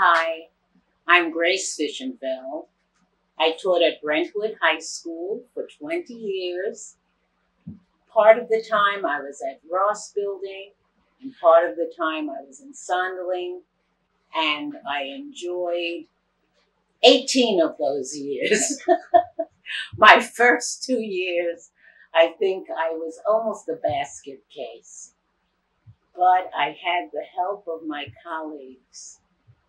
Hi, I'm Grace Fishenfeld. I taught at Brentwood High School for 20 years. Part of the time I was at Ross Building, and part of the time I was in Sonderling, and I enjoyed 18 of those years. My first two years, I think I was almost a basket case. But I had the help of my colleagues.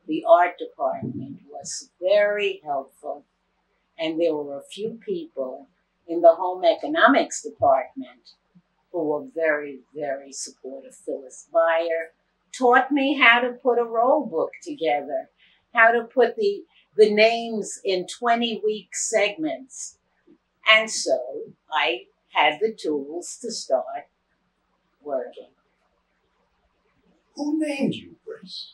The art department was very helpful, and there were a few people in the home economics department who were very, very supportive. Phyllis Meyer taught me how to put a roll book together, how to put the the names in 20 week segments. And so I had the tools to start working. Who named you, Grace?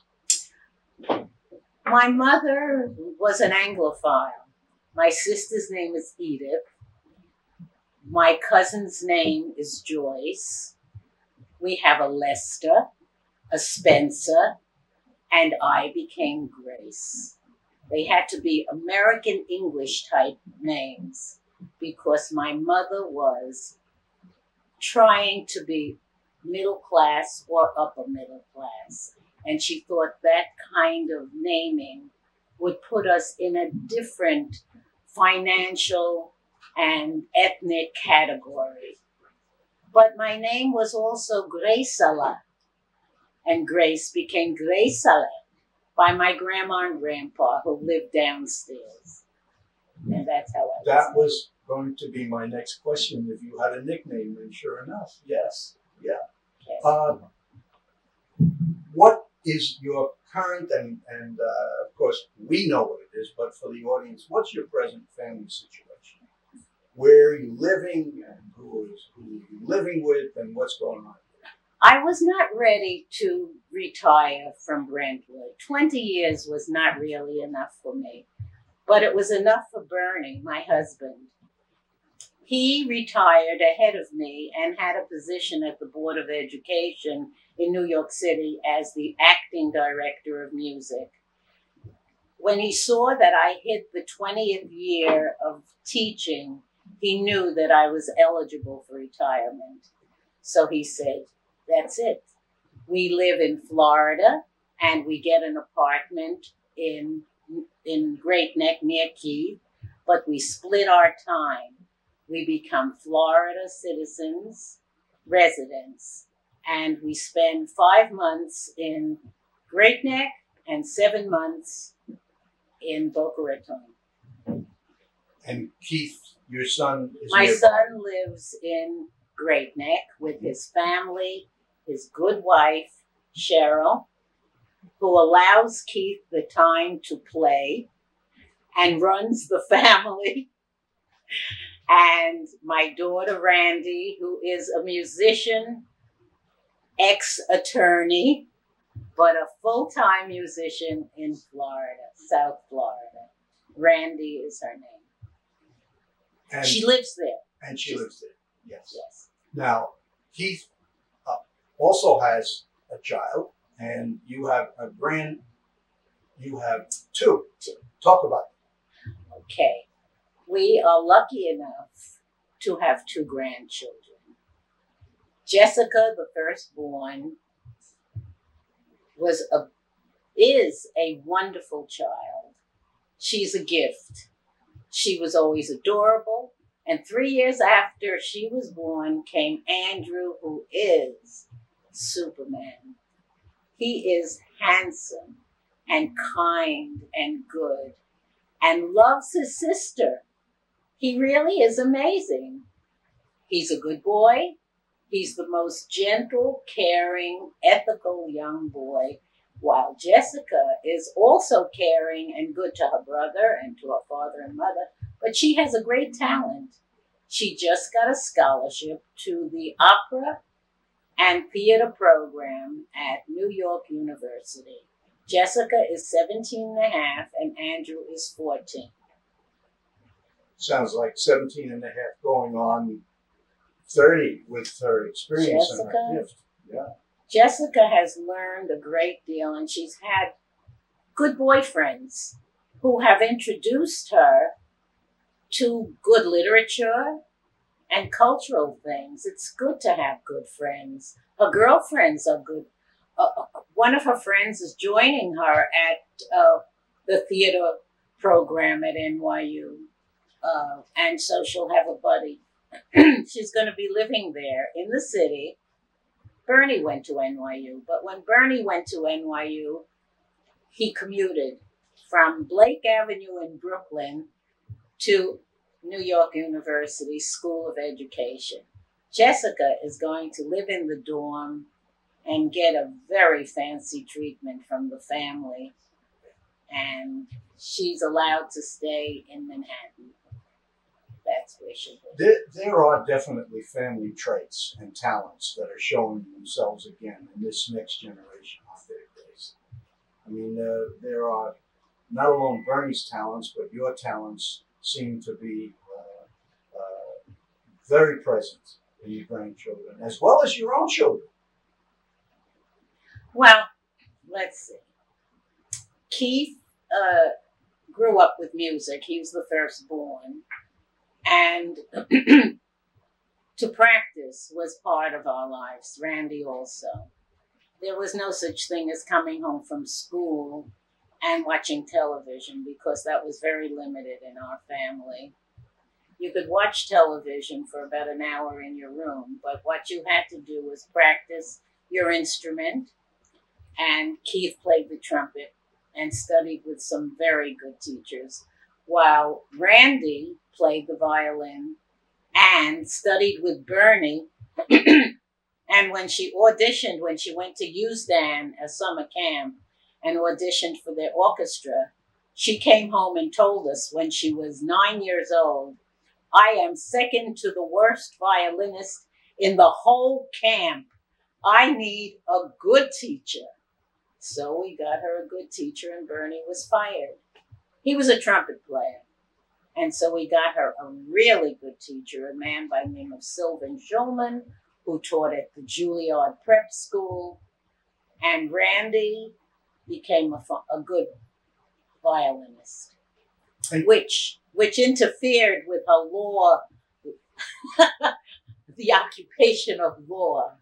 My mother was an Anglophile. My sister's name is Edith. My cousin's name is Joyce. We have a Lester, a Spencer, and I became Grace. They had to be American English type names because my mother was trying to be middle class or upper middle class. And she thought that kind of naming would put us in a different financial and ethnic category. But my name was also Graceala, and Grace became Graceala by my grandma and grandpa who lived downstairs. And that's how I That was going to be my next question if you had a nickname, and sure enough, yes. Yeah. Uh, what is your current, and, and uh, of course we know what it is, but for the audience, what's your present family situation? Where are you living, and who is who are you living with, and what's going on? I was not ready to retire from Brentwood. 20 years was not really enough for me, but it was enough for Bernie, my husband. He retired ahead of me and had a position at the Board of Education in New York City as the acting director of music. When he saw that I hit the 20th year of teaching, he knew that I was eligible for retirement. So he said, That's it. We live in Florida and we get an apartment in, in Great Neck near Keith, but we split our time we become Florida citizens, residents, and we spend five months in Great Neck and seven months in Boca Raton. And Keith, your son is My nearby. son lives in Great Neck with his family, his good wife, Cheryl, who allows Keith the time to play and runs the family. And my daughter, Randy, who is a musician, ex attorney, but a full time musician in Florida, South Florida. Randy is her name. and, She lives there. and she lives there. Yes. Yes. Now, Keith uh, also has a child, and you have a grand. You have two. Talk about it. Okay. We are lucky enough to have two grandchildren. Jessica, the firstborn, was a is a wonderful child. She's a gift. She was always adorable. And three years after she was born came Andrew, who is Superman. He is handsome and kind and good and loves his sister. He really is amazing. He's a good boy. He's the most gentle, caring, ethical young boy, while Jessica is also caring and good to her brother and to her father and mother, but she has a great talent. She just got a scholarship to the opera and theater program at New York University. Jessica is 17 and a half and Andrew is 14. Sounds like 17 and a half going on 30 with her experience and her Jessica? gift. Yeah. Jessica has learned a great deal and she's had good boyfriends who have introduced her to good literature and cultural things. It's good to have good friends. Her girlfriends are good. Uh, uh one of her friends is joining her at uh, the theater program at NYU. Uh, and so she'll have a buddy. She's going to be living there in the city. Bernie went to NYU, but when Bernie went to NYU, he commuted from Blake Avenue in Brooklyn to New York University School of Education. Jessica is going to live in the dorm and get a very fancy treatment from the family. And she's allowed to stay in Manhattan. That's where she lives. There, there are definitely family traits and talents that are showing themselves again in this next generation of their Grace. I mean, uh, there are not alone Bernie's talents, but your talents seem to be uh, uh, very present in your grandchildren, as well as your own children. Well, let's see. Keith uh, grew up with music. He was the firstborn. And to practice was part of our lives. Randy also. There was no such thing as coming home from school and watching television because that was very limited in our family. You could watch television for about an hour in your room, but what you had to do was practice your instrument. And Keith played the trumpet and studied with some very good teachers, while Randy played the violin and studied with Bernie. and when she auditioned, when she went to USDAN, a summer camp, and auditioned for their orchestra, she came home and told us when she was nine years old, I am second to the worst violinist in the whole camp. I need a good teacher. So we got her a good teacher, and Bernie was fired. He was a trumpet player. And so we got her a really good teacher, a man by the name of Sylvan Shulman, who taught at the Juilliard Prep School. And Randy became a, a good violinist, which which interfered with her law, the occupation of law.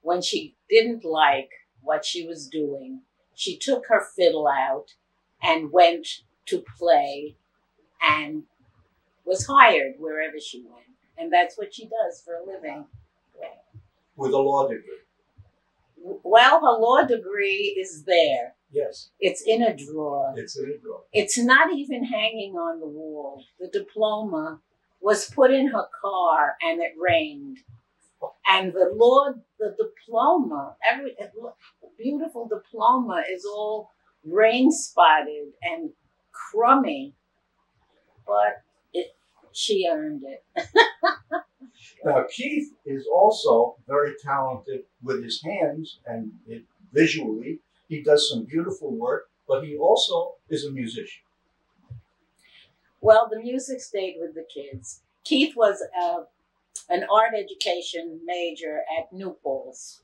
When she didn't like what she was doing, she took her fiddle out and went to play and was hired wherever she went. And that's what she does for a living. With a law degree. Well, her law degree is there. Yes. It's in a drawer. It's in a drawer. It's not even hanging on the wall. The diploma was put in her car and it rained. And the law, the diploma, every beautiful diploma is all rain spotted and crummy, but it, she earned it. now, Keith is also very talented with his hands and it, visually. He does some beautiful work, but he also is a musician. Well, the music stayed with the kids. Keith was a, an art education major at New Paltz.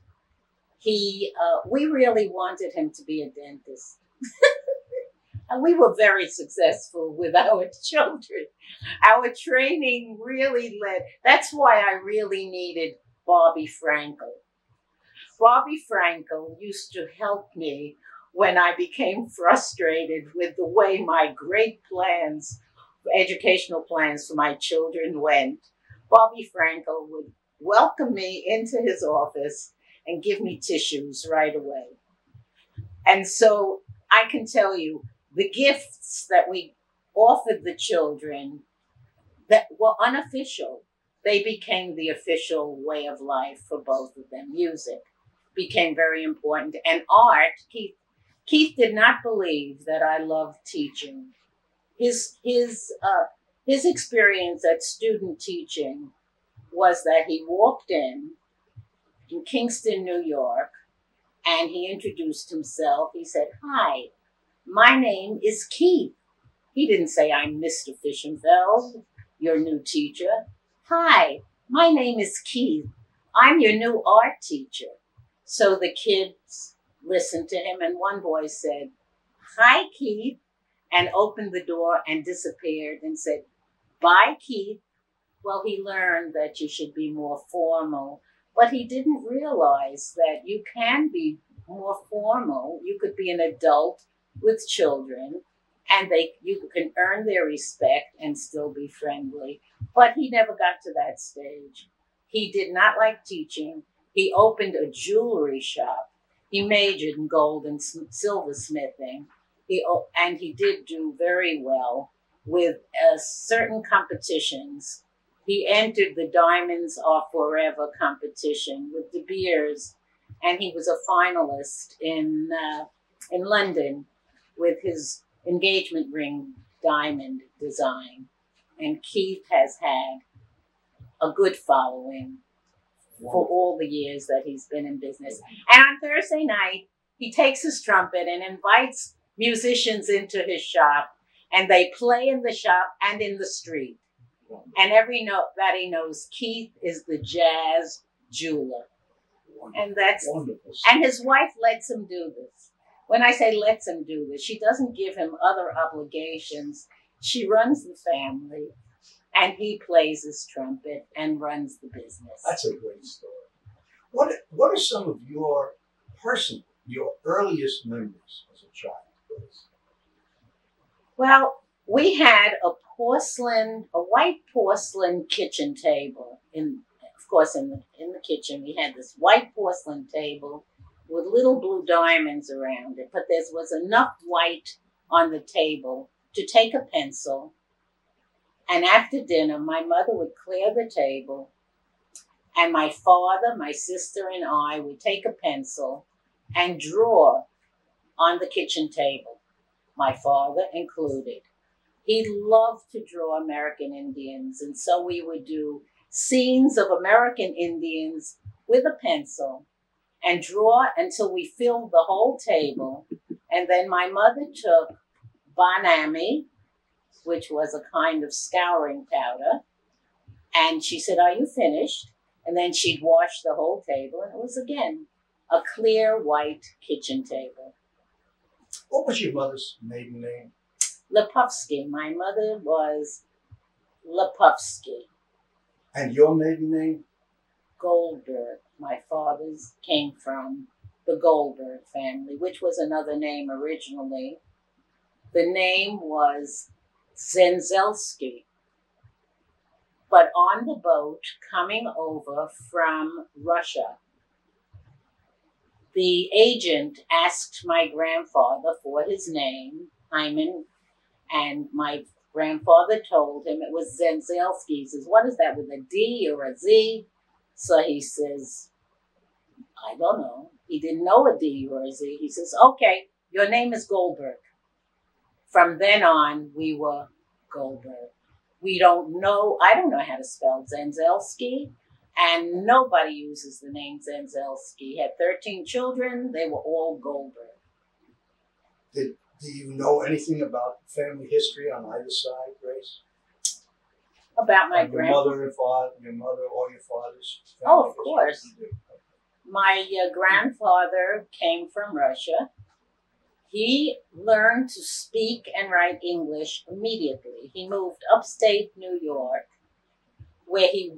He, uh, we really wanted him to be a dentist. and we were very successful with our children. Our training really led, that's why I really needed Bobby Frankel. Bobby Frankel used to help me when I became frustrated with the way my great plans, educational plans for my children went. Bobby Frankel would welcome me into his office and give me tissues right away. And so I can tell you the gifts that we offered the children that were unofficial, they became the official way of life for both of them. Music became very important, and art. Keith Keith did not believe that I loved teaching. His his uh, his experience at student teaching was that he walked in in Kingston, New York, and he introduced himself. He said, "Hi, my name is Keith. He didn't say, I'm Mr. Fishenfeld, your new teacher. Hi, my name is Keith. I'm your new art teacher. So the kids listened to him, and one boy said, Hi, Keith, and opened the door and disappeared and said, Bye, Keith. Well, he learned that you should be more formal, but he didn't realize that you can be more formal. You could be an adult with children and they you can earn their respect and still be friendly. But he never got to that stage. He did not like teaching. He opened a jewelry shop. He majored in gold and silversmithing. He and he did do very well with uh, certain competitions. He entered the Diamonds Are Forever competition with De Beers, and he was a finalist in uh, in London with his engagement ring diamond design. And Keith has had a good following for all the years that he's been in business. And on Thursday night, he takes his trumpet and invites musicians into his shop, and they play in the shop and in the street. And everybody knows Keith is the jazz jeweler. And that's Wonderful. and his wife lets him do this. When I say lets him do this, she doesn't give him other obligations. She runs the family and he plays his trumpet and runs the business. That's a great story. What What are some of your personal, your earliest memories as a child? Well, we had a porcelain, a white porcelain kitchen table. In, of course, in the in the kitchen, we had this white porcelain table with little blue diamonds around it. But there was enough white on the table to take a pencil. And after dinner, my mother would clear the table, and my father, my sister, and I would take a pencil and draw on the kitchen table, my father included. He loved to draw American Indians, and so we would do scenes of American Indians with a pencil and draw until we filled the whole table. And then my mother took Bon-Ami, which was a kind of scouring powder, and she said, Are you finished? And then she'd wash the whole table, and it was again a clear white kitchen table. What was your mother's maiden name? Lepofsky. My mother was Lepofsky. And your maiden name? Goldberg. My father's came from the Goldberg family, which was another name originally. The name was Zenzelski. But on the boat coming over from Russia, the agent asked my grandfather for his name, Hyman, and my grandfather told him it was Zenzelski. He says, What is that with a D or a Z? So he says, I don't know. He didn't know a D or a Z. He says, Okay, your name is Goldberg. From then on, we were Goldberg. We don't know, I don't know how to spell Zenzelski, and nobody uses the name Zenzelski. He had 13 children, they were all Goldberg. Did Do you know anything about family history on either side, Grace? About my Like your grandfather. mother and father, your mother or your father's. Oh, of course. history? You do. My uh, grandfather came from Russia. He learned to speak and write English immediately. He moved upstate New York, where he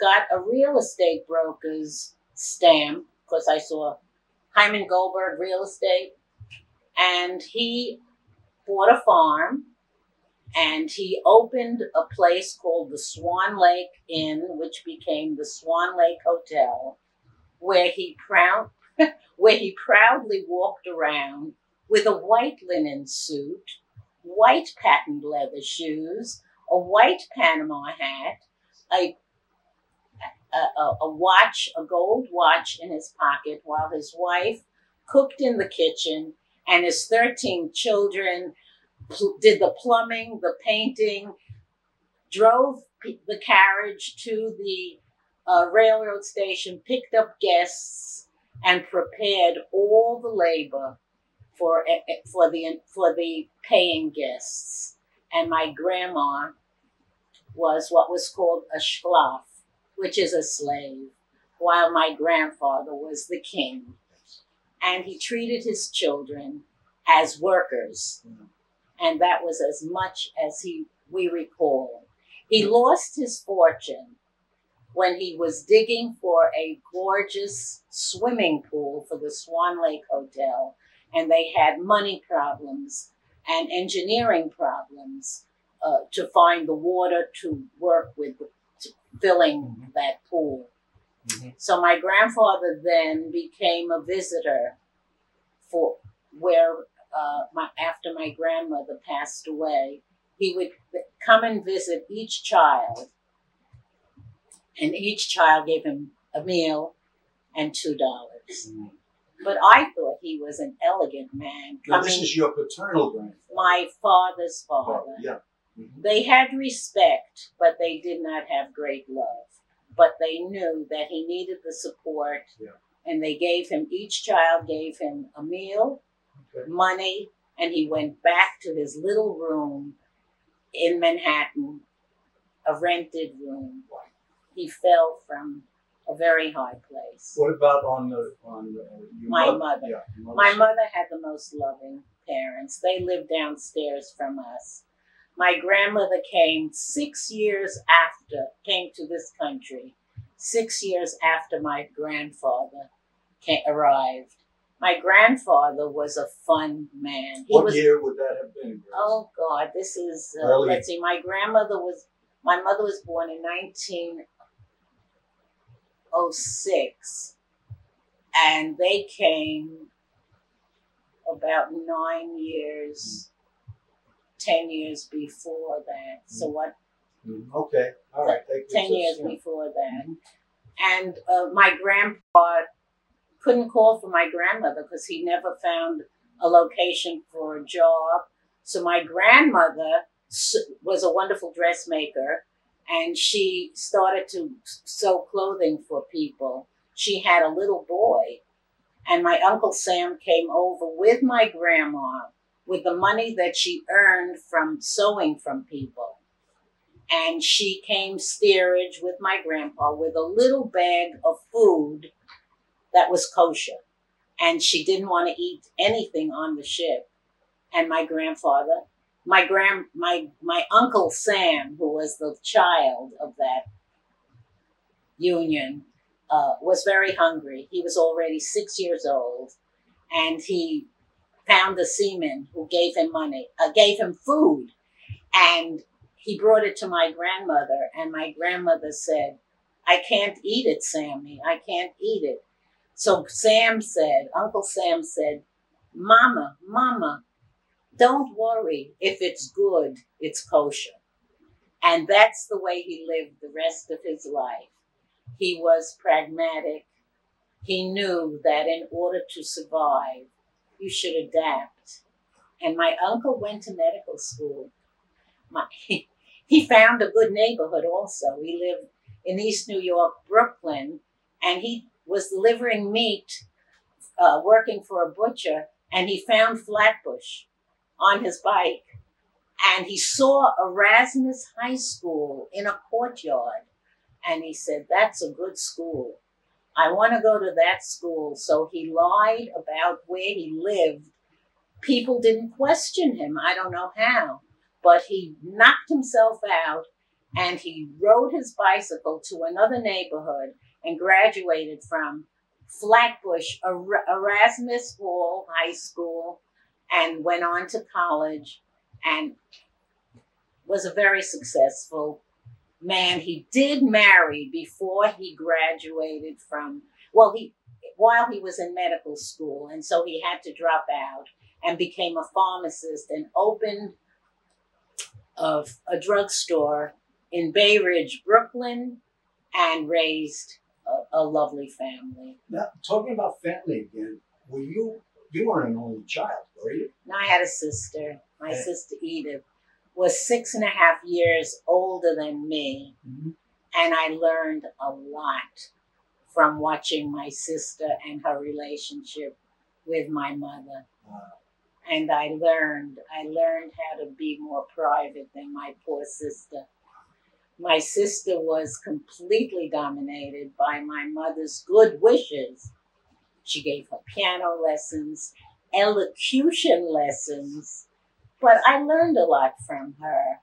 got a real estate broker's stamp, because I saw Hyman Goldberg Real Estate, and he bought a farm and he opened a place called the Swan Lake Inn, which became the Swan Lake Hotel where he proud where he proudly walked around with a white linen suit, white patent leather shoes, a white Panama hat, a a, a, watch, a gold watch in his pocket, while his wife cooked in the kitchen and his 13 children did the plumbing, the painting, drove the carriage to the uh, railroad station, picked up guests, and prepared all the labor for eh, eh, for the for the paying guests. And my grandma was what was called a schlaf, which is a slave, while my grandfather was the king. And he treated his children as workers. Mhm. And that was as much as he we recall. He lost his fortune when he was digging for a gorgeous swimming pool for the Swan Lake Hotel, and they had money problems and engineering problems uh, to find the water to work with to filling Mhm. that pool. Mhm. So my grandfather then became a visitor for where uh, my after my grandmother passed away, he would come and visit each child, and each child gave him a meal and two dollars. Mhm. But I thought he was an elegant man Now, this is your paternal grandfather. my father's father. Yeah. Mhm. They had respect, but they did not have great love. But they knew that he needed the support, Yeah. and they gave him, each child gave him a meal. Money, and he went back to his little room in Manhattan, a rented room. He fell from a very high place. What about on the on the, My mother? mother. Yeah, My mother had the most loving parents. They lived downstairs from us. My grandmother came six years after, came to this country, six years after my grandfather came, arrived. My grandfather was a fun man. He What was, year would that have been? Grace? oh God, this is, uh, Early. let's see, my grandmother was, my mother was born in 1906. And they came about nine years, ten years before that. So what? Mhm. Okay, all right. Ten years before that. Mhm. And uh, my grandpa couldn't call for my grandmother because he never found a location for a job. So my grandmother was a wonderful dressmaker, and she started to sew clothing for people. She had a little boy, and my uncle Sam came over with my grandma with the money that she earned from sewing from people. And she came steerage with my grandpa with a little bag of food that was kosher. And she didn't want to eat anything on the ship. And my grandfather, my grand my my uncle Sam, who was the child of that union, uh, was very hungry. He was already six years old, and he found a seaman who gave him money, uh, gave him food, and he brought it to my grandmother, and my grandmother said, "I can't eat it, Sammy. I can't eat it." So Sam said, Uncle Sam said, "Mama, Mama, don't worry. If it's good, it's kosher." And that's the way he lived the rest of his life. He was pragmatic. He knew that in order to survive, you should adapt. And my uncle went to medical school. My, he found a good neighborhood also. He lived in East New York, Brooklyn, and he was delivering meat, uh, working for a butcher, and he found Flatbush on his bike. And he saw Erasmus High School in a courtyard. And he said, That's a good school. I want to go to that school. So he lied about where he lived. People didn't question him. I don't know how. But he knocked himself out and he rode his bicycle to another neighborhood and graduated from Flatbush Er- Erasmus Hall High School and went on to college and was a very successful man. He did marry before he graduated from, well, he, while he was in medical school. And so he had to drop out and became a pharmacist and opened a, a drugstore in Bay Ridge, Brooklyn, and raised a, lovely family. Now, talking about family again, were you you weren't an only child, were you? And I had a sister. My Yeah. sister Edith was six and a half years older than me, Mhm. and I learned a lot from watching my sister and her relationship with my mother. Uh, And I learned, I learned how to be more private than my poor sister. My sister was completely dominated by my mother's good wishes. She gave her piano lessons elocution lessons, but I learned a lot from her.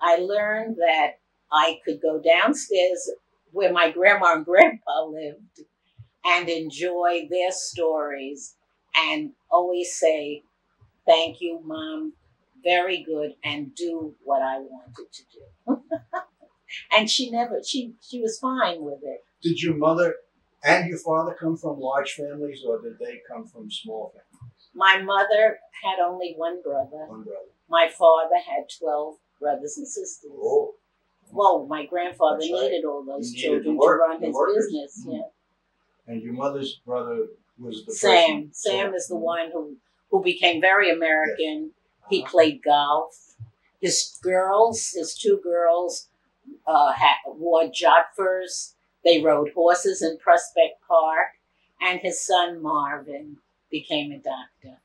I learned that I could go downstairs where my grandma and grandpa lived and enjoy their stories and always say, Thank you, mom, very good, and do what I wanted to do. and she never, she, she was fine with it. Did your mother and your father come from large families or did they come from small families? My mother had only one brother. One brother. My father had 12 brothers and sisters. Oh, Well, my grandfather right. needed all those needed children work- to run his workers. business. Mm. Yeah. and your mother's brother was the Sam. person- Sam is the Mhm. one who who became very American. He Uh-huh. played golf. His girls, his two girls, uh, wore jodhpurs. They rode horses in Prospect Park, and his son Marvin became a doctor.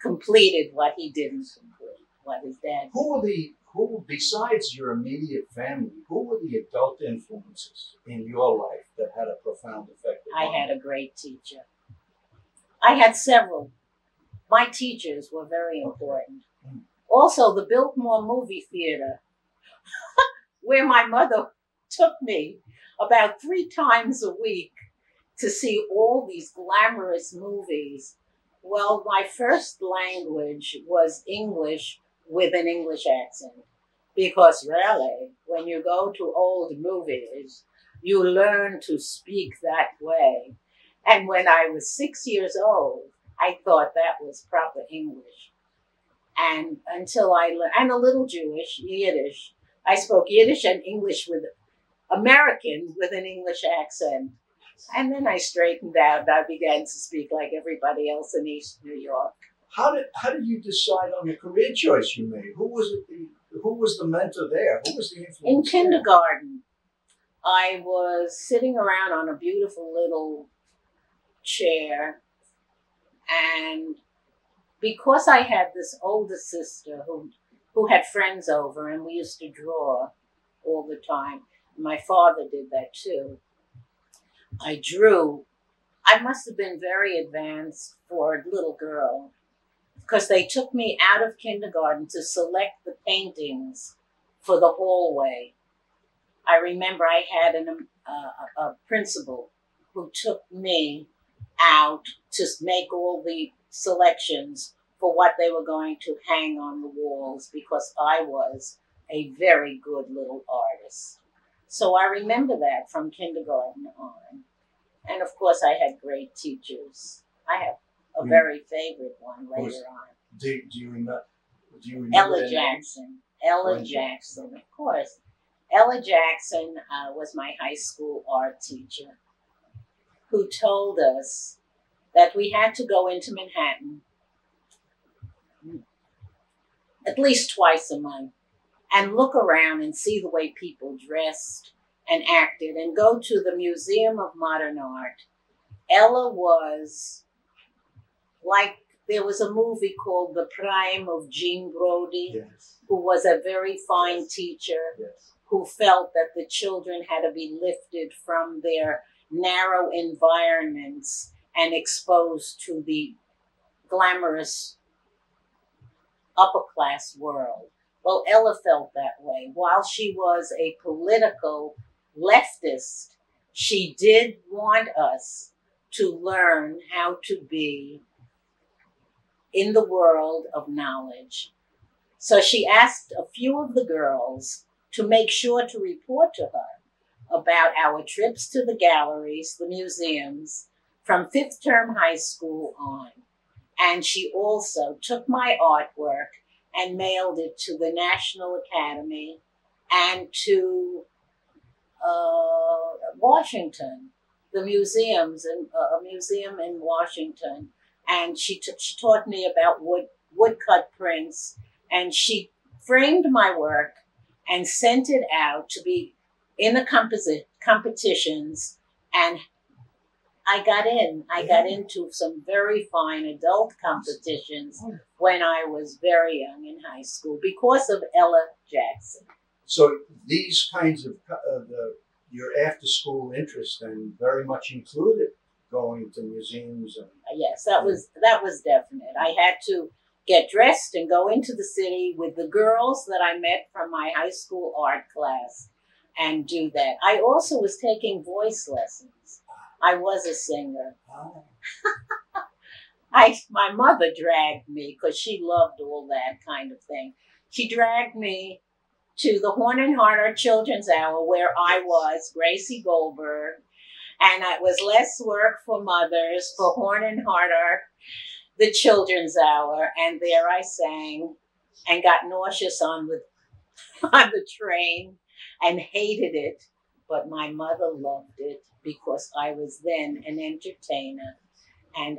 Completed what he didn't complete, what his dad. Who were the who besides your immediate family? Who were the adult influences in your life that had a profound effect? I had you? a great teacher. I had several. My teachers were very important. Mm. Also, the Biltmore Movie Theater, where my mother took me about three times a week to see all these glamorous movies. Well, my first language was English with an English accent. Because really, when you go to old movies, you learn to speak that way. And when I was six years old, I thought that was proper English. And until I learned, and a little Jewish, Yiddish, I spoke Yiddish and English with American with an English accent. And then I straightened out. I began to speak like everybody else in East New York. How did how did you decide on the career choice you made? Who was it? The, who was the mentor there? Who was the influence? In there? kindergarten, I was sitting around on a beautiful little chair, and because I had this older sister who who had friends over, and we used to draw all the time. My father did that too. I drew. I must have been very advanced for a little girl because they took me out of kindergarten to select the paintings for the hallway. I remember I had an, uh, a principal who took me out to make all the selections for what they were going to hang on the walls because I was a very good little artist. So I remember that from kindergarten on. And of course, I had great teachers. I have a Mm. very favorite one later on. Do, do you remember? Do you remember Ella? Jackson. Ella. Jackson, of course. Ella Jackson uh, was my high school art teacher who told us that we had to go into Manhattan at least twice a month and look around and see the way people dressed and acted and go to the Museum of Modern Art. Ella was like there was a movie called The Prime of Jean Brodie Yes. who was a very fine teacher Yes. who felt that the children had to be lifted from their narrow environments and exposed to the glamorous upper class world. Well, Ella felt that way. While she was a political leftist, she did want us to learn how to be in the world of knowledge. So she asked a few of the girls to make sure to report to her about our trips to the galleries, the museums, from fifth term high school on. And she also took my artwork and mailed it to the National Academy and to uh, Washington, the museums, and uh, a museum in Washington. And she, t- she taught me about wood woodcut prints, and she framed my work and sent it out to be in the composi- competitions and I got in. I got into some very fine adult competitions when I was very young in high school because of Ella Jackson. So these kinds of uh, the, your after school interest then very much included going to museums and yes, that was that was definite. I had to get dressed and go into the city with the girls that I met from my high school art class and do that. I also was taking voice lessons. I was a singer. Oh, I my mother dragged me because she loved all that kind of thing. She dragged me to the Horn and Hardart Children's Hour where I was, Gracie Goldberg, and it was less work for mothers for Horn and Hardart, the Children's Hour, and there I sang and got nauseous on the on the train and hated it, but my mother loved it because I was then an entertainer and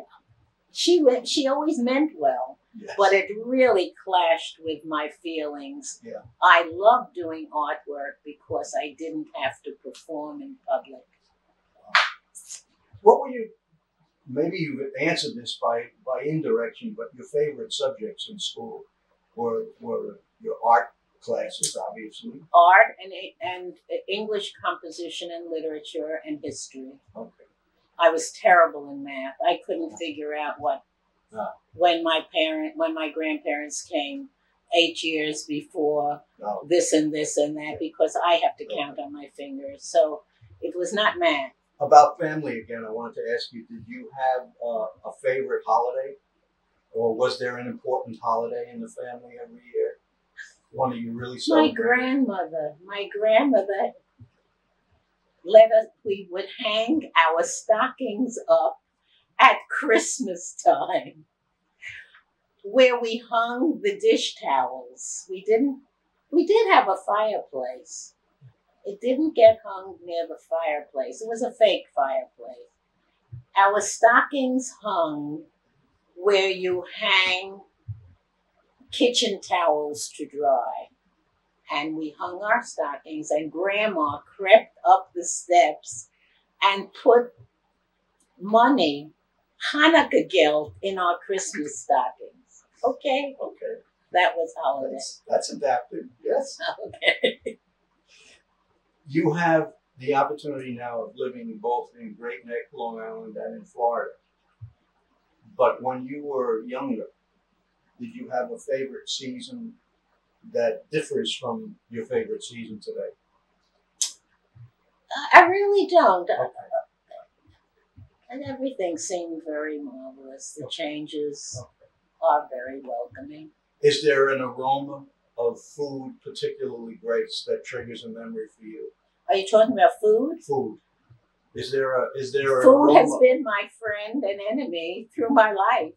she went, she always meant well, yes. but it really clashed with my feelings. Yeah. I loved doing artwork because I didn't have to perform in public. What were you? Maybe you've answered this by by indirection, but your favorite subjects in school were were your art classes, obviously. Art and and English composition and literature and history. Okay. I was terrible in math. I couldn't figure out what Ah. when my parent when my grandparents came eight years before No. this and this and that because I have to count on my fingers. So it was not math. About family again, I wanted to ask you: Did you have uh, a favorite holiday, or was there an important holiday in the family every year? One that you really My grandmother, my grandmother let us we would hang our stockings up at Christmas time where we hung the dish towels. We didn't we did have a fireplace. It didn't get hung near the fireplace. It was a fake fireplace. Our stockings hung where you hang kitchen towels to dry and we hung our stockings and grandma crept up the steps and put money hanukkah geld in our christmas stockings okay Okay, that was holiday that's that's adapted. Yes. okay You have the opportunity now of living both in Great Neck, Long Island, and in Florida. But when you were younger, did you have a favorite season that differs from your favorite season today? Uh, i really don't Okay. Uh, and everything seemed very marvelous the changes Okay. are very welcoming Is there an aroma of food particularly great that triggers a memory for you? are you talking about food Food. Is there a is there an food has been my friend and enemy through my life.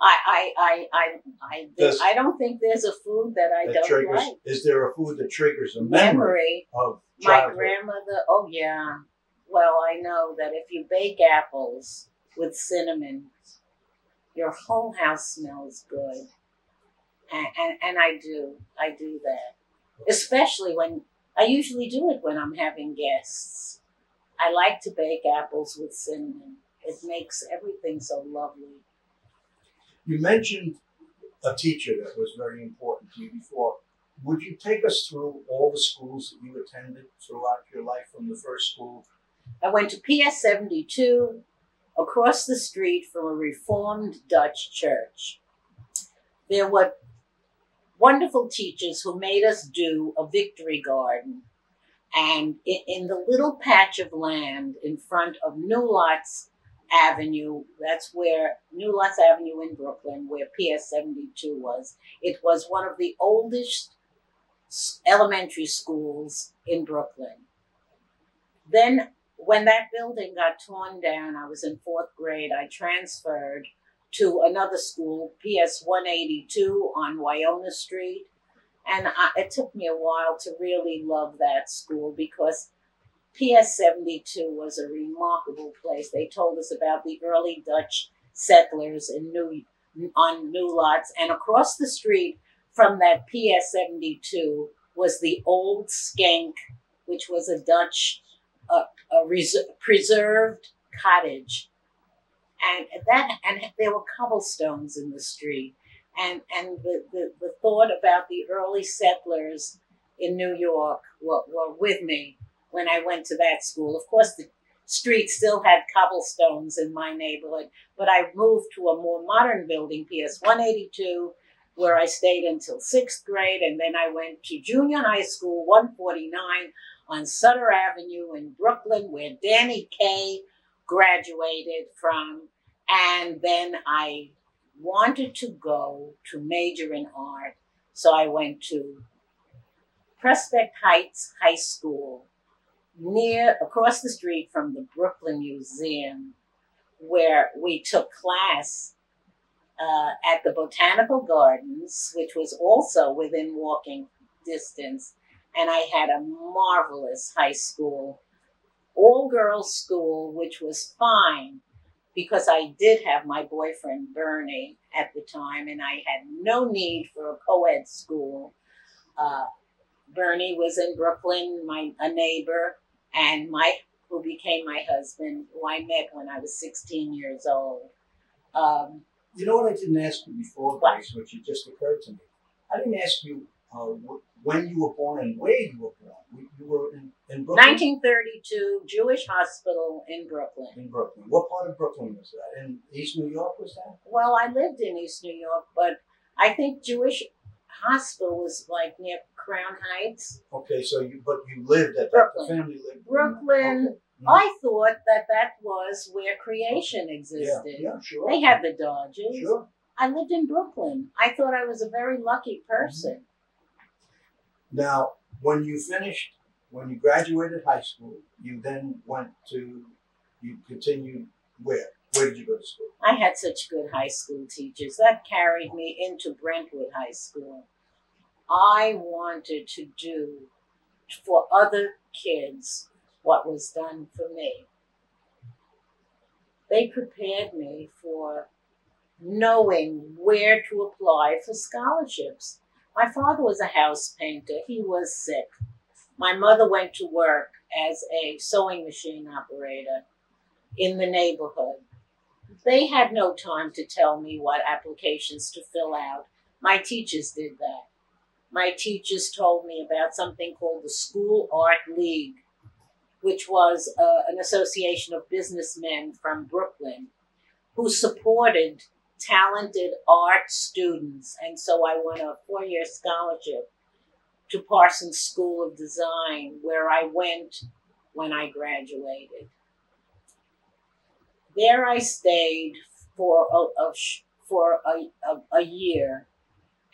I I I I I, I don't think there's a food that I that don't triggers? like. Is there a food that triggers a memory, Memory. of My grandmother. Oh yeah. Well, I know that if you bake apples with cinnamon, your whole house smells good. And, and and I do. I do that. Especially when I usually do it when I'm having guests. I like to bake apples with cinnamon. It makes everything so lovely. You mentioned a teacher that was very important to you before. Would you take us through all the schools that you attended throughout your life from the first school? I went to PS 72 across the street from a Reformed Dutch church. There were wonderful teachers who made us do a victory garden. And in, the little patch of land in front of New Lots Avenue, that's where New Lots Avenue in Brooklyn, where PS 72 was, it was one of the oldest elementary schools in Brooklyn. Then when that building got torn down, I was in fourth grade. I transferred to another school, PS 182 on Wyona Street. And I, it took me a while to really love that school because PS 72 was a remarkable place. They told us about the early Dutch settlers in New, on New Lots. And across the street from that PS 72 was the Old Skank, which was a Dutch uh, a res- preserved cottage, and that and there were cobblestones in the street, and and the, the, the thought about the early settlers in New York were, were with me when I went to that school. Of course, the street still had cobblestones in my neighborhood, but I moved to a more modern building, PS 182, where I stayed until sixth grade, and then I went to junior high school 149 on Sutter Avenue in Brooklyn, where Danny Kaye graduated from. And then I wanted to go to major in art, so I went to Prospect Heights High School, near across the street from the Brooklyn Museum, where we took class uh, at the Botanical Gardens, which was also within walking distance. And I had a marvelous high school, all girls school, which was fine because I did have my boyfriend Bernie at the time, and I had no need for a co ed school. Uh, Bernie was in Brooklyn, my a neighbor, and Mike, who became my husband, who I met when I was 16 years old. Um, You know what I didn't ask you before? Grace, which it just occurred to me. I didn't ask you uh, when you were born and where you were born. You- You were in, in Brooklyn. 1932 Jewish Hospital in Brooklyn. In Brooklyn. What part of Brooklyn was that? In East New York was that? Well, I lived in East New York, but I think Jewish Hospital was like near Crown Heights. Okay, so you but you lived at that. Brooklyn. The family lived. Brooklyn. Okay. Mm. I thought that that was where creation existed. yeah, sure. They had the Dodgers. Sure. I lived in Brooklyn. I thought I was a very lucky person. Mm-hmm. Now, when you finished, when you graduated high school, you then went to, you continued where? Where did you go to school? I had such good high school teachers. That carried me into Brentwood High School. I wanted to do for other kids what was done for me. They prepared me for knowing where to apply for scholarships. My father was a house painter. He was sick. My mother went to work as a sewing machine operator in the neighborhood. They had no time to tell me what applications to fill out. My teachers did that. My teachers told me about something called the School Art League, which was uh, an association of businessmen from Brooklyn who supported talented art students. And so I won a four year scholarship to Parsons School of Design, where I went when I graduated. There I stayed for a, a for a, a, a year,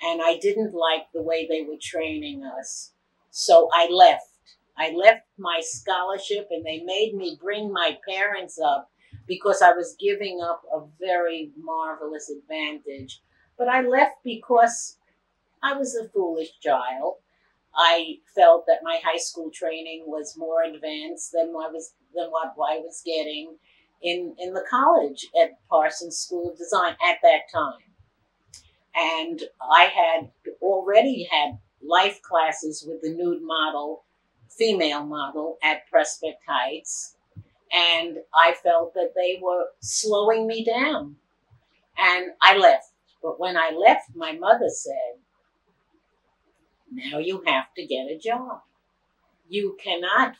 and I didn't like the way they were training us, so I left. I left my scholarship, and they made me bring my parents up because I was giving up a very marvelous advantage. But I left because I was a foolish child. I felt that my high school training was more advanced than I was than what I was getting in in the college at Parsons School of Design at that time. And I had already had life classes with the nude model, female model at Prospect Heights, and I felt that they were slowing me down. And I left. But when I left, my mother said, now you have to get a job. You cannot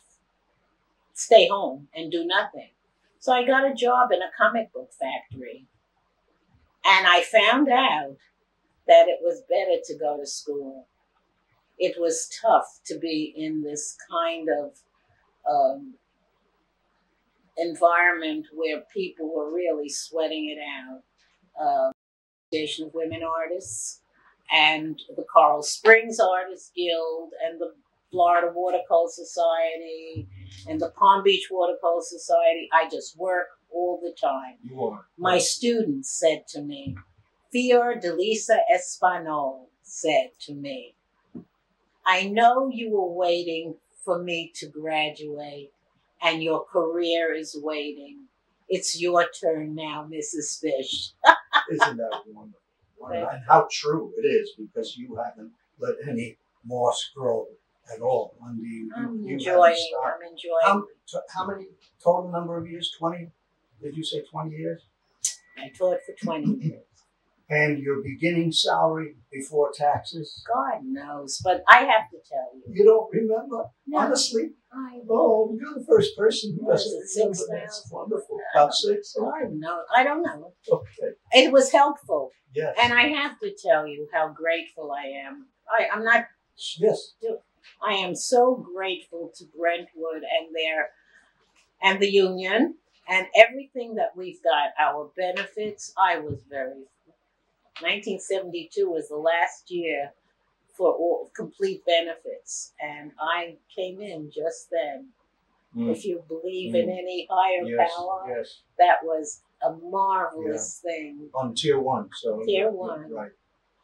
stay home and do nothing. So I got a job in a comic book factory. And I found out that it was better to go to school. It was tough to be in this kind of um, environment where people were really sweating it out. Uh, Association of Women Artists and the Coral Springs Artists Guild and the Florida Watercolor Society and the Palm Beach Watercolor Society. I just work all the time. You are. My students said to me, Fior de Lisa Espanol said to me, I know you were waiting for me to graduate and your career is waiting. It's your turn now, Mrs. Fish. Isn't that? Wonderful. And how true it is because you haven't let any moss grow at all under you. I'm you, you enjoying, haven't. I'm enjoying. How, t- how many total number of years? 20? Did you say 20 years? I taught for 20 years. And your beginning salary before taxes? God knows, but I have to tell you. You don't remember? No, Honestly? I, Oh, you're the first person who doesn't remember. six That's wonderful. About six? I don't know. I don't know. Okay. It was helpful, Yes. and I have to tell you how grateful I am. I, I'm not yes. I am so grateful to Brentwood and their and the union and everything that we've got. Our benefits. I was very. 1972 was the last year for all complete benefits, and I came in just then. Mm. If you believe in any higher Yes. power, Yes. that was a marvelous thing. On tier one. So Tier yeah, one. Right.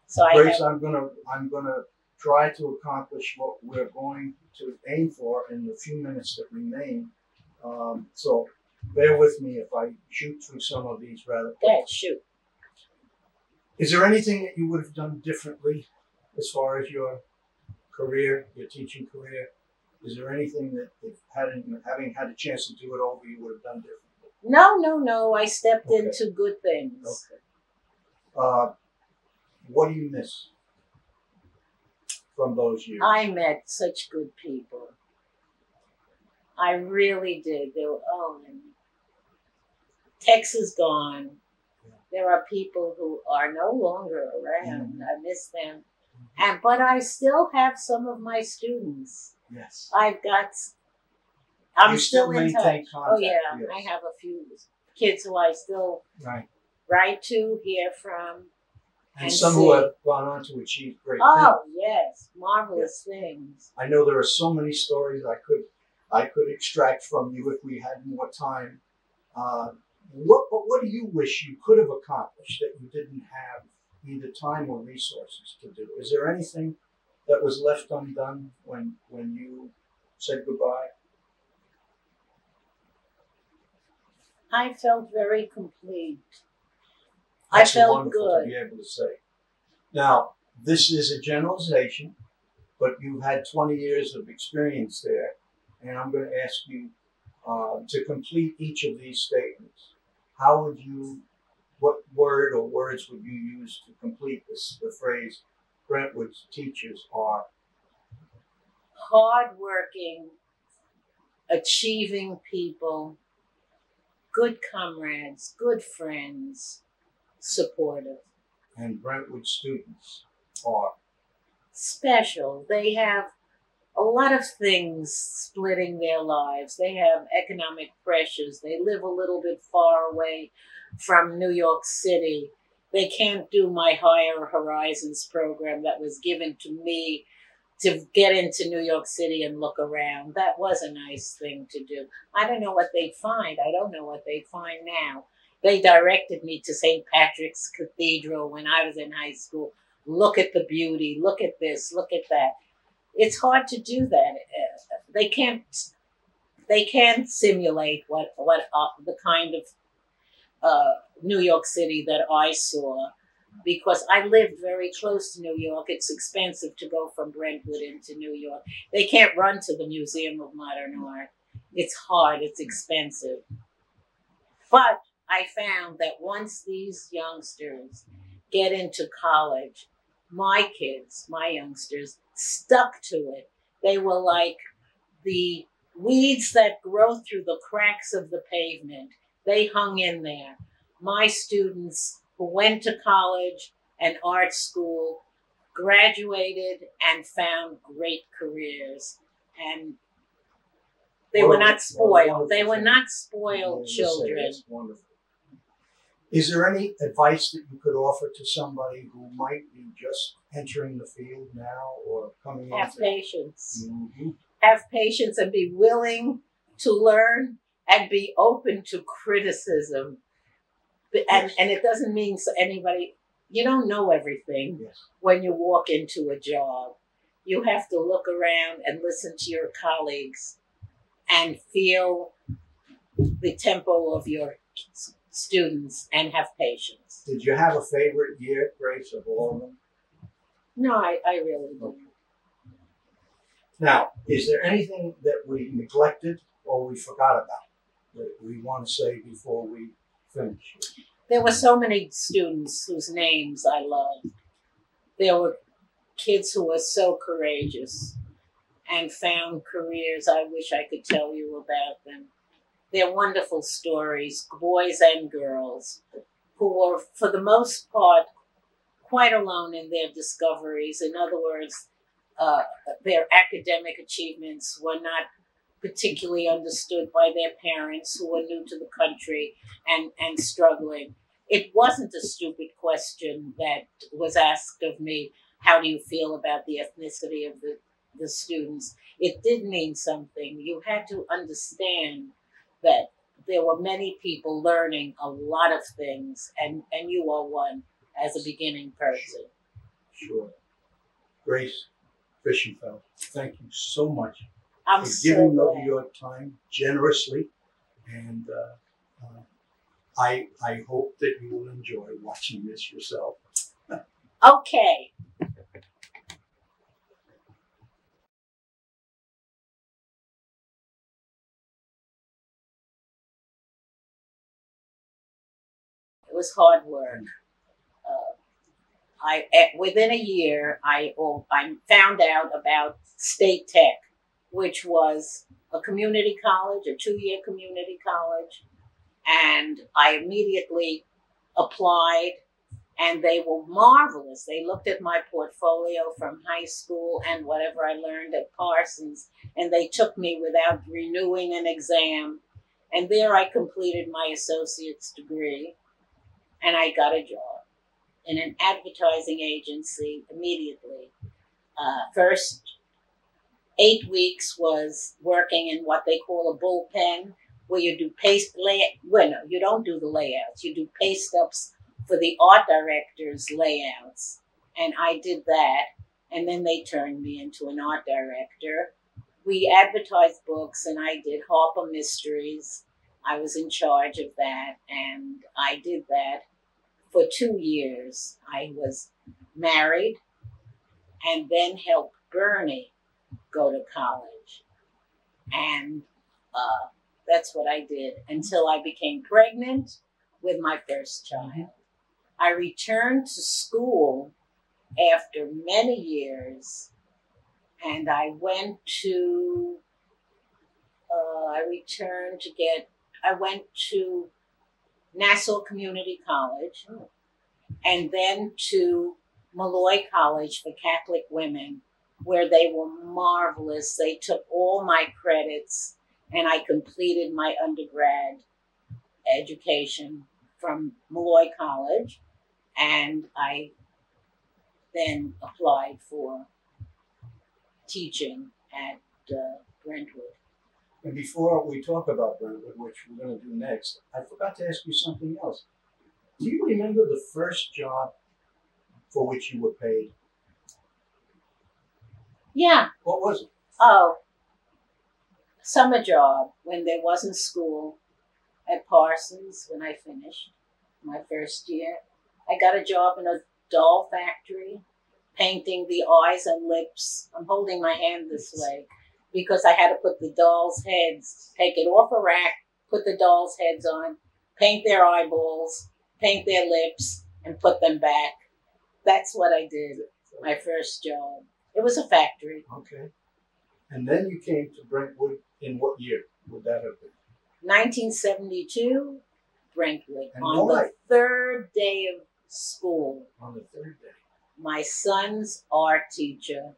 So I Grace, have, I'm gonna I'm gonna try to accomplish what we're going to aim for in the few minutes that remain. Um, so bear with me if I shoot through some of these rather quick. Dad, shoot. Is there anything that you would have done differently as far as your career, your teaching career? Is there anything that if hadn't having had a chance to do it over you would have done differently? No, no, no. I stepped Okay. into good things. Okay. Uh, what do you miss from those years? I met such good people. I really did. They were, oh, and Tex is gone. There are people who are no longer around. Mm-hmm. I miss them. And but I still have some of my students. yes. I've got. I'm You still, in touch. maintain oh yeah, yes. I have a few kids who I still Right. write to, hear from. And, And some who have gone on to achieve great things. Oh yes, marvelous things. I know there are so many stories I could I could extract from you if we had more time. Uh, what but what do you wish you could have accomplished that you didn't have either time or resources to do? Is there anything that was left undone when when you said goodbye? I felt very complete. I That's felt good. to be able to say. Now, this is a generalization, but you've had 20 years of experience there, and I'm going to ask you uh, to complete each of these statements. How would you, what word or words would you use to complete this, the phrase, Brentwood's teachers are? Hardworking, achieving people, good comrades, good friends, supportive, and Brentwood students are. special. They have a lot of things splitting their lives. They have economic pressures. They live a little bit far away from New York City. They can't do my Higher Horizons program that was given to me to get into New York City and look around. That was a nice thing to do. I don't know what they'd find. I don't know what they'd find now. They directed me to St. Patrick's Cathedral when I was in high school. Look at the beauty. Look at this. Look at that. It's hard to do that. Uh, They can't. They can't simulate what what uh, the kind of uh, New York City that I saw because I lived very close to New York. It's expensive to go from Brentwood into New York. They can't run to the Museum of Modern Art. It's hard. It's expensive. But I found that once these youngsters get into college, my kids, my youngsters, stuck to it. They were like the weeds that grow through the cracks of the pavement. They hung in there. My students who went to college and art school graduated and found great careers. And they were not spoiled. They were not spoiled children. Is there any advice that you could offer to somebody who might be just entering the field now or coming Have into patience. Mhm. have patience and be willing to learn and be open to criticism. And, Yes. and it doesn't mean so anybody, you don't know everything Yes. when you walk into a job. You have to look around and listen to your colleagues and feel the tempo of your students and have patience. Did you have a favorite year, Grace, of all of them? No, I, I really don't. Now, is there anything that we neglected or we forgot about that we want to say before we finish? there were so many students whose names I loved. There were kids who were so courageous and found careers I wish I could tell you about them. They're wonderful stories, boys and girls, who were, for the most part, quite alone in their discoveries. In other words, uh, their academic achievements were not particularly understood by their parents who were new to the country and, and struggling. It wasn't a stupid question that was asked of me how do you feel about the ethnicity of the, the students? It did mean something. You had to understand that there were many people learning a lot of things, and, and you are one as a beginning person. Sure. Grace Fishenfeld, thank you so much I'm for so giving of glad. your time generously. And uh, uh, I, I hope that you will enjoy watching this yourself. Okay. Was hard work. Uh, I at, within a year, I oh, I found out about State Tech, which was a community college, a two-year community college, and I immediately applied and they were marvelous. They looked at my portfolio from high school and whatever I learned at Parsons, and they took me without renewing an exam. And there I completed my associate's degree, and I got a job in an advertising agency immediately. Uh, first eight weeks was working in what they call a bullpen, where you do paste lay. Well, no, you don't do the layouts. You do paste ups for the art director's layouts. And I did that. And then they turned me into an art director. We advertised books and I did Harper Mysteries. I was in charge of that and I did that for two years. I was married and then helped Bernie go to college. And uh, that's what I did until I became pregnant with my first child. I returned to school after many years, and I went to. Uh, I returned to get. I went to Nassau Community College, and then to Molloy College for Catholic women, where they were marvelous. They took all my credits, and I completed my undergrad education from Molloy College, and I then applied for teaching at uh, Brentwood. And before we talk about Brentwood, which we're going to do next, I forgot to ask you something else. Do you remember the first job for which you were paid? Yeah. What was it? Oh, summer job when there wasn't school at Parsons when I finished my first year. I got a job in a doll factory, painting the eyes and lips. I'm holding my hand this way because I had to put the dolls' heads, take it off a rack, put the dolls' heads on, paint their eyeballs, paint their lips, and put them back. That's what I did. My first job. It was a factory. Okay. And then you came to Brentwood in what year would that have been? 1972, Brentwood. And on the third day of school, On the third day. my son's art teacher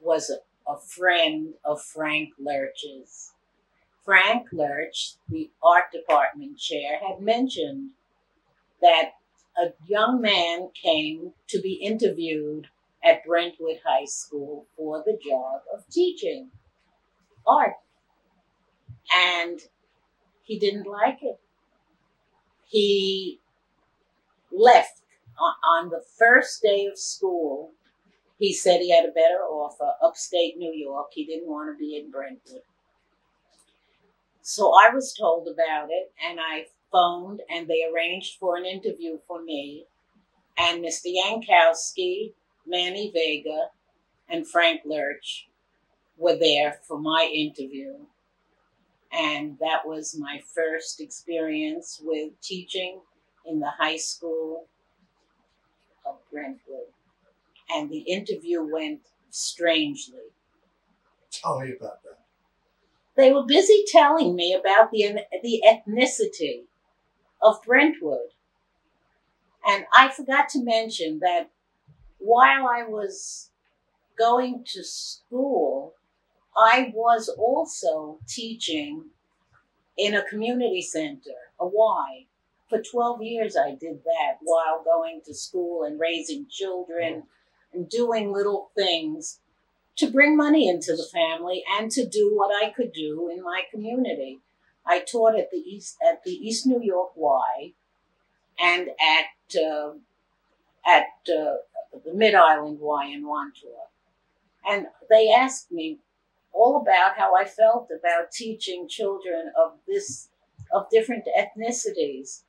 was a, a friend of Frank Lurch's. Frank Lurch, the art department chair, had mentioned that a young man came to be interviewed at Brentwood High School for the job of teaching art. And he didn't like it. He left on, the first day of school. He said he had a better offer upstate New York. He didn't want to be in Brentwood. So I was told about it and I phoned and they arranged for an interview for me. And Mr. Yankowski, Manny Vega, and Frank Lurch were there for my interview. And that was my first experience with teaching in the high school of Brentwood. And the interview went strangely. Tell me about that. They were busy telling me about the, the ethnicity of Brentwood. And I forgot to mention that while I was going to school, I was also teaching in a community center, a Y. For 12 years, I did that while going to school and raising children mm. And doing little things to bring money into the family and to do what I could do in my community. I taught at the East at the East New York Y and at uh, at uh, the Mid Island Y in Wantagh. And they asked me all about how I felt about teaching children of this of different ethnicities.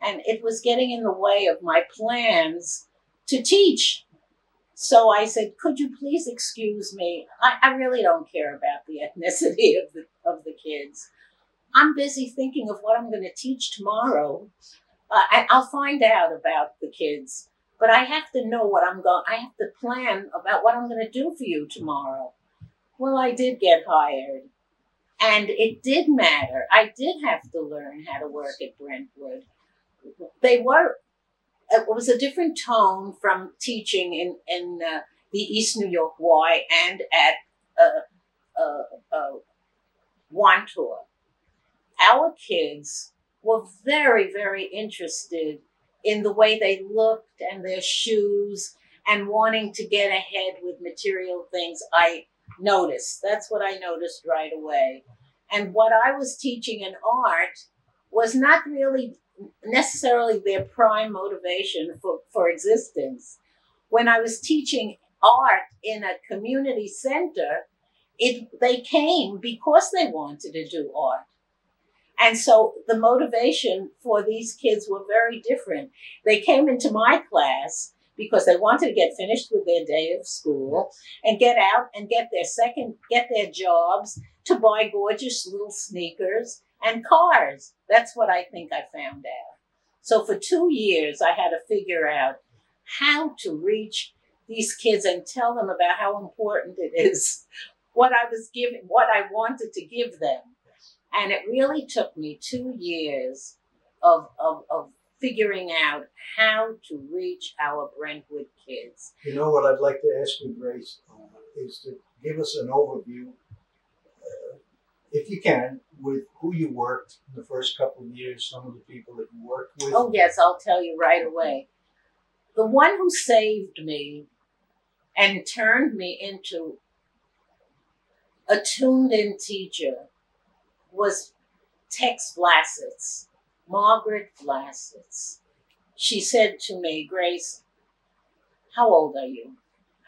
And it was getting in the way of my plans to teach. So I said, could you please excuse me? I, I really don't care about the ethnicity of the of the kids. I'm busy thinking of what I'm going to teach tomorrow. Uh, and I'll find out about the kids, but I have to know what I'm going. I have to plan about what I'm going to do for you tomorrow. Well, I did get hired, and it did matter. I did have to learn how to work at Brentwood. They were. It was a different tone from teaching in in uh, the East New York Y and at uh, uh, uh, Wantagh our kids were very, very interested in the way they looked and their shoes and wanting to get ahead with material things. I noticed. That's what I noticed right away. And what I was teaching in art was not really necessarily their prime motivation for, for existence. When I was teaching art in a community center, it, they came because they wanted to do art. And so the motivation for these kids were very different. They came into my class because they wanted to get finished with their day of school and get out and get their second, get their jobs to buy gorgeous little sneakers and cars. That's what I think I found out. So for two years, I had to figure out how to reach these kids and tell them about how important it is what I was giving, what I wanted to give them. And it really took me two years of, of, of figuring out how to reach our Brentwood kids. You know what I'd like to ask you, Grace, uh, is to give us an overview, if you can, with who you worked in the first couple of years, some of the people that you worked with. Oh, yes, I'll tell you right away. The one who saved me and turned me into a tuned in teacher was Tex Vlasic, Margaret Vlasic. She said to me, Grace, how old are you?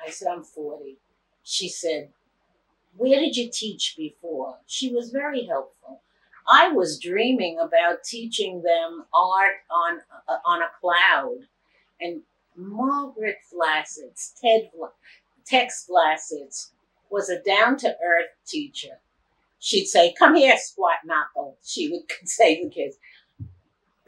I said, I'm 40. She said, where did you teach before? She was very helpful. I was dreaming about teaching them art on, uh, on a cloud. And Margaret Vlasic, Ted Tex Vlasic, was a down to earth teacher she'd say, Come here, squat knuckle. She would say to the kids,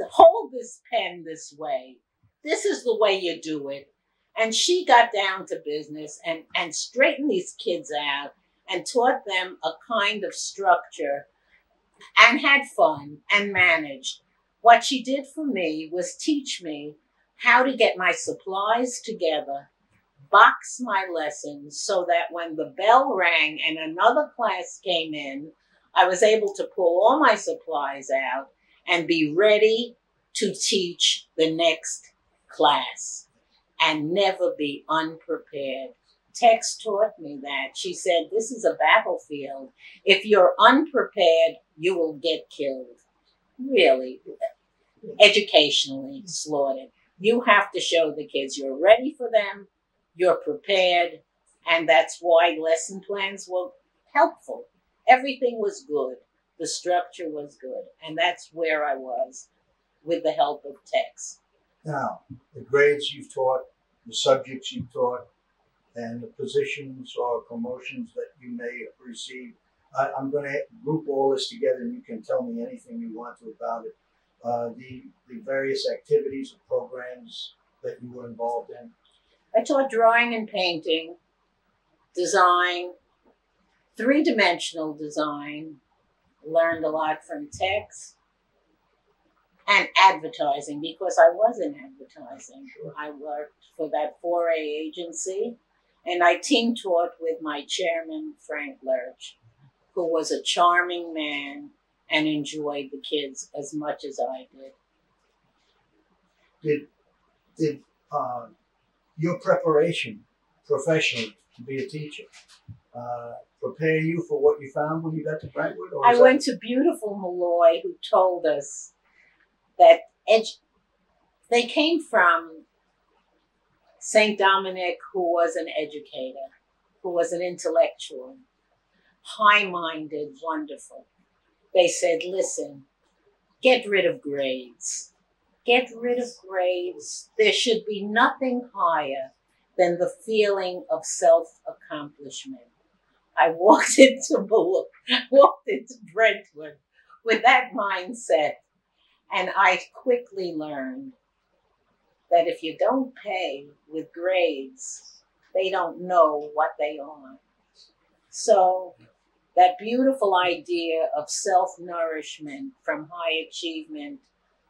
Hold this pen this way. This is the way you do it. And she got down to business and, and straightened these kids out and taught them a kind of structure and had fun and managed. What she did for me was teach me how to get my supplies together box my lessons so that when the bell rang and another class came in, I was able to pull all my supplies out and be ready to teach the next class and never be unprepared. Tex taught me that. She said, This is a battlefield. If you're unprepared, you will get killed. Really, educationally slaughtered. You have to show the kids you're ready for them you're prepared, and that's why lesson plans were helpful. Everything was good. The structure was good, and that's where I was with the help of Tex. Now, the grades you've taught, the subjects you've taught, and the positions or promotions that you may receive. I, am going to group all this together, and you can tell me anything you want to about it. uh, the, the various activities or programs that you were involved in? I taught drawing and painting, design, three dimensional design, learned a lot from Tex, and advertising because I was in advertising. Sure. I worked for that 4A agency and I team taught with my chairman, Frank Lurch, who was a charming man and enjoyed the kids as much as I did. Did, did uh, your preparation professionally to be a teacher uh, prepare you for what you found when you got to Brentwood? Or I that- went to beautiful Molloy, who told us that edu- they came from St. Dominic, who was an educator, who was an intellectual, high minded, wonderful. They said, listen, get rid of grades. Get rid of grades. There should be nothing higher than the feeling of self accomplishment. I walked into Molloy, walked into Brentwood with that mindset, and I quickly learned that if you don't pay with grades, they don't know what they are. So, that beautiful idea of self nourishment from high achievement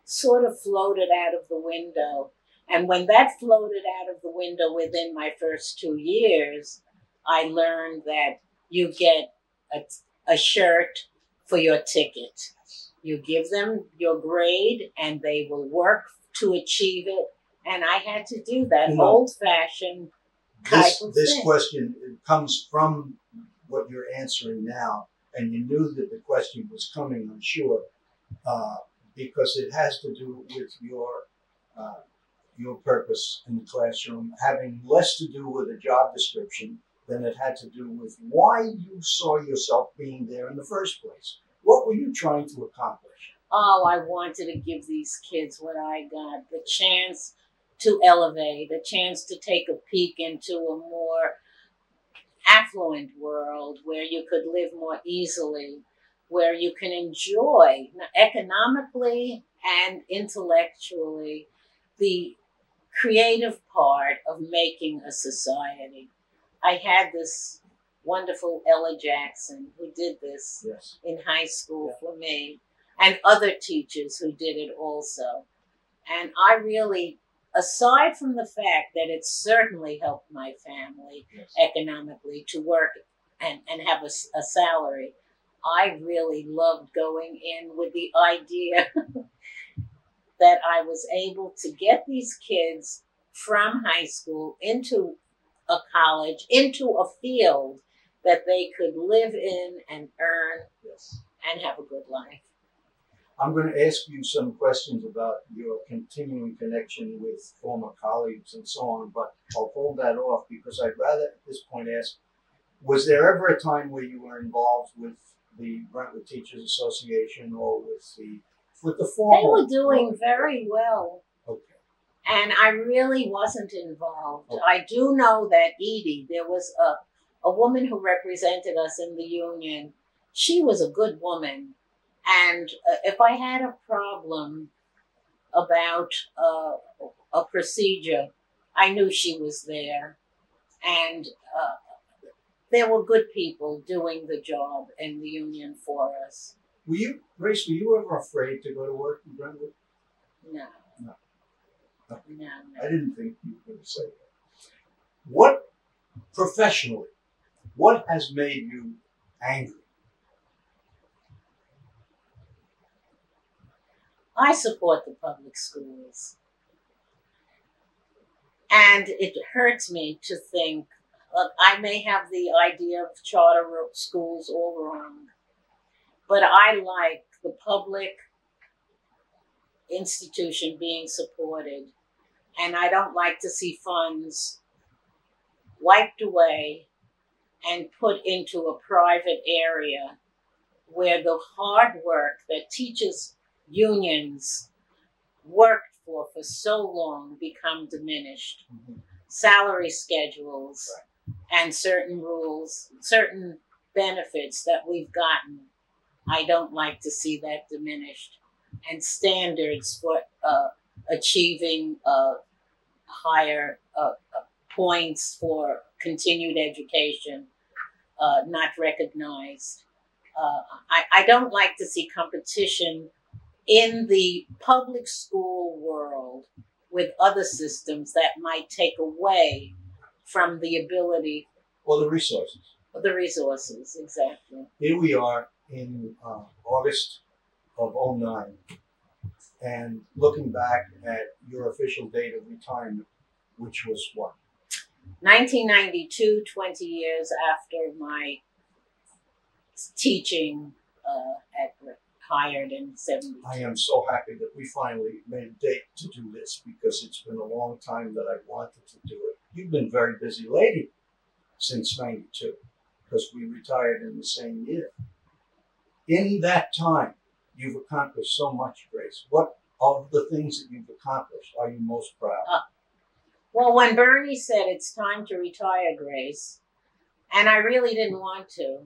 sort of floated out of the window. And when that floated out of the window within my first two years, I learned that you get a, a shirt for your ticket. You give them your grade and they will work to achieve it. And I had to do that You know, old fashioned type this, this thing. question comes from what you're answering now, and you knew that the question was coming, I'm sure, uh, because it has to do with your uh, your purpose in the classroom having less to do with a job description than it had to do with why you saw yourself being there in the first place. What were you trying to accomplish? oh, I wanted to give these kids what I got the chance to elevate, a chance to take a peek into a more affluent world where you could live more easily, where you can enjoy economically and intellectually the creative part of making a society. I had this wonderful Ella Jackson who did this Yes. in high school for me, and other teachers who did it also. And I really, aside from the fact that it certainly helped my family yes. economically to work and, and have a salary, I really loved going in with the idea that I was able to get these kids from high school into a college, into a field that they could live in and earn Yes. and have a good life. I'm going to ask you some questions about your continuing connection with former colleagues and so on, but I'll hold that off because I'd rather at this point ask Was there ever a time where you were involved with the Brentwood Teachers Association or with the with the They were doing very well, Okay. and I really wasn't involved. Okay. I do know that Edie, there was a, a woman who represented us in the union. She was a good woman, and uh, if I had a problem about uh, a procedure, I knew she was there, and uh, there were good people doing the job in the union for us. Were you, Grace? Were you ever afraid to go to work in Brentwood? No. No. No, no. I didn't think you were going to say that. What professionally? What has made you angry? I support the public schools. And it hurts me to think, look, I may have the idea of charter schools all wrong, but I like the public institution being supported. And I don't like to see funds wiped away and put into a private area where the hard work that teachers unions worked for for so long become diminished. Salary schedules and certain rules, certain benefits that we've gotten, I don't like to see that diminished. and standards for uh, achieving uh, higher uh, uh, points for continued education uh, not recognized. Uh, I, I don't like to see competition in the public school world with other systems that might take away from the ability or the resources. Or the resources exactly Here we are in uh, August of 09, and looking back at your official date of retirement, which was what? 1992 20 years after my teaching uh, at hired in 70 I am so happy that we finally made a date to do this because it's been a long time that I wanted to do it. You've been very busy lady since 92 because we retired in the same year. In that time, you've accomplished so much, Grace. What of the things that you've accomplished are you most proud? of? Uh, well when bernie said it's time to retire grace and i really didn't want to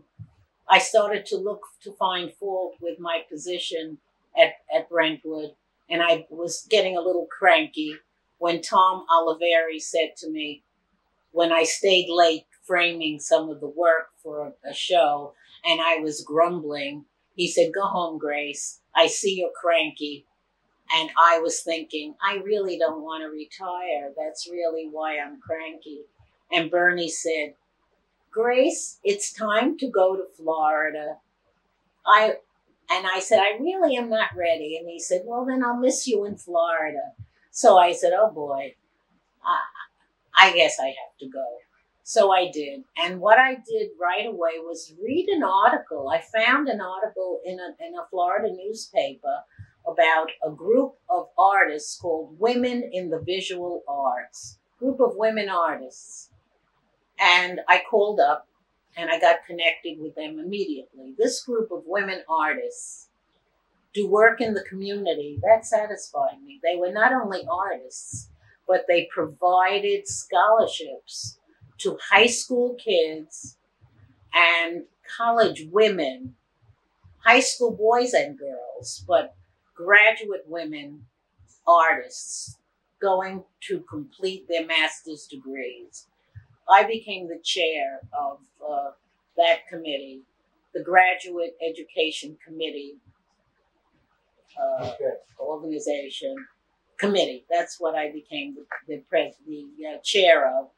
i started to look to find fault with my position at, at brentwood and i was getting a little cranky when tom oliveri said to me when i stayed late framing some of the work for a show and i was grumbling he said go home grace i see you're cranky and I was thinking, I really don't want to retire. That's really why I'm cranky. And Bernie said, Grace, it's time to go to Florida. I and I said, I really am not ready. And he said, Well, then I'll miss you in Florida. So I said, Oh boy, I, I guess I have to go. So I did. And what I did right away was read an article. I found an article in a, in a Florida newspaper about a group of artists called Women in the Visual Arts. Group of women artists. And I called up and I got connected with them immediately. This group of women artists do work in the community. That satisfied me. They were not only artists, but they provided scholarships to high school kids and college women, high school boys and girls, but graduate women artists going to complete their master's degrees. I became the chair of uh, that committee, the Graduate Education Committee uh, Okay. organization committee. That's what I became the the, pres- the uh, chair of,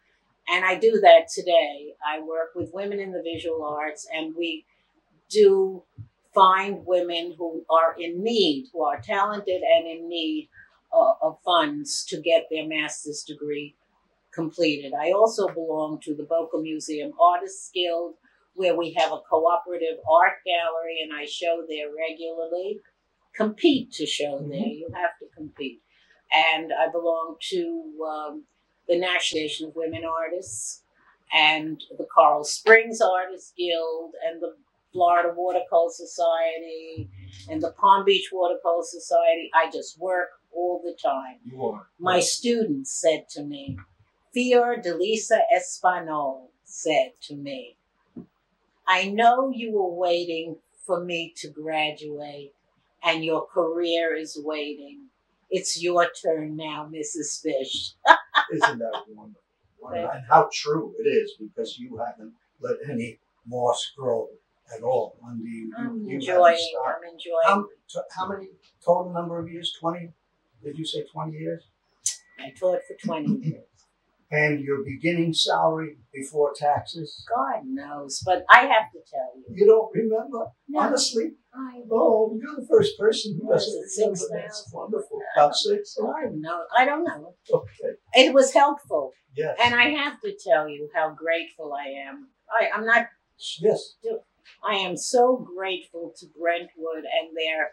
and I do that today. I work with women in the visual arts, and we do find women who are in need, who are talented and in need uh, of funds to get their master's degree completed. I also belong to the Boca Museum Artists Guild, where we have a cooperative art gallery, and I show there regularly. Compete to show there. You have to compete. And I belong to um, the National Association of Women Artists and the Coral Springs Artists Guild and the Florida Watercolor Society and the Palm Beach Watercolor Society. I just work all the time. You are. My students said to me, Fior de Lisa Espanol said to me, I know you were waiting for me to graduate and your career is waiting. It's your turn now, Mrs. Fish. Isn't that wonderful? Wonderful. And how true it is because you haven't let any moss grow at all under you. I'm you enjoying. I'm enjoying. How, t- how many total number of years? 20? Did you say 20 years? I taught for 20 years. And your beginning salary before taxes? God knows, but I have to tell you. You don't remember? No, Honestly? I Oh, you're the first person who doesn't it, remember. six That's thousand? wonderful. About six? I don't know. I don't know. Okay. It was helpful. Yes. And I have to tell you how grateful I am. I, I'm not, yes. I am so grateful to Brentwood and their,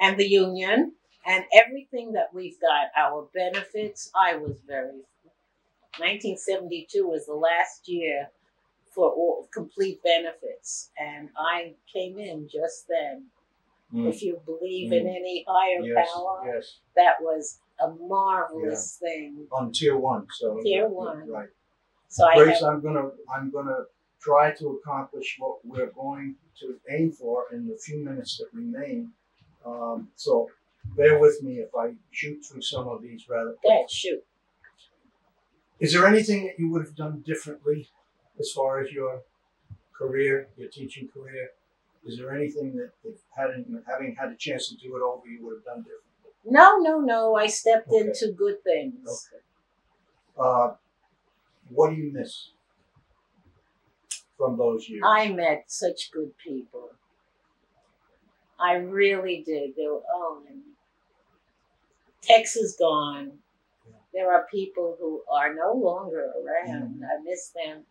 and the union and everything that we've got, our benefits. I was very, 1972 was the last year for all complete benefits. And I came in just then. Mm. If you believe in any higher Yes. power, Yes. that was a marvelous thing. On tier one. So Tier yeah, one. Right. So I Grace, have, I'm gonna I'm gonna try to accomplish what we're going to aim for in the few minutes that remain. Um, so bear with me if I shoot through some of these rather. Go shoot. Is there anything that you would have done differently as far as your career, your teaching career? Is there anything that if hadn't, having had a chance to do it over, you would have done differently? No, no, no. I stepped Okay. into good things. Okay. Uh, what do you miss from those years? I met such good people. I really did. There were, oh, and Tex is gone. There are people who are no longer around. I miss them.